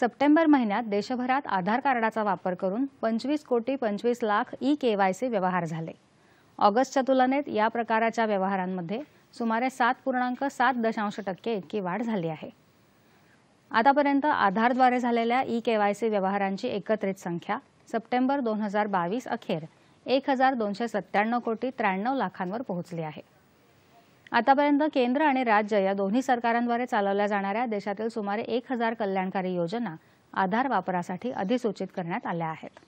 September महिन्यात देशभरात आधार कार्डाचा वापर करून पंचवीस कोटी पंचवीस लाख ई केवायसी व्यवहार झाले. ऑगस्टच्या तुलनेत या प्रकाराच्या व्यवहारांमध्ये सुमारे सात पूर्णांक सात दशांश टक्के इतकी वाढ झाली आहे. आतापर्यंत आधारद्वारे झालेल्या ई केवायसी व्यवहारांची एकत्रित संख्या सप्टेंबर दोन हजार बावीस अखेर एक हजार दोनशे सत्त्याण्णव कोटी त्र्याण्णव लाखांवर पोहोचली आहे. आतापर्यंत केंद्र आणि राज्य या दोन्ही सरकारांद्वारे चालवल्या जाणाऱ्या देशातील सुमारे एक हजार कल्याणकारी योजना आधार वापरासाठी अधिसूचित करण्यात आल्या आहेत.